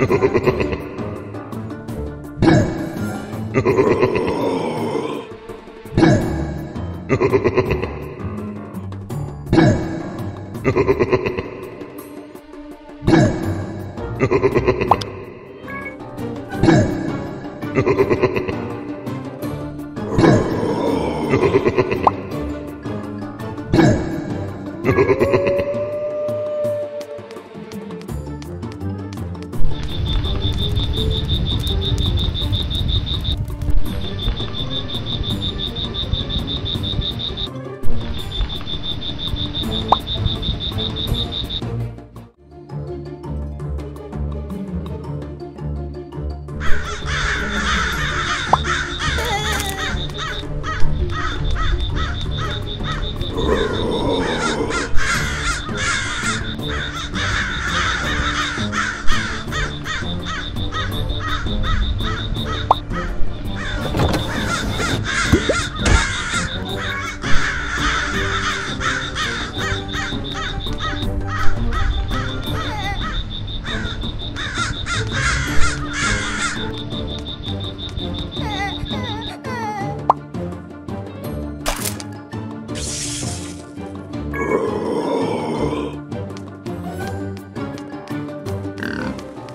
Ha ha ha ha!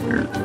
Mm-hmm.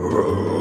Roar.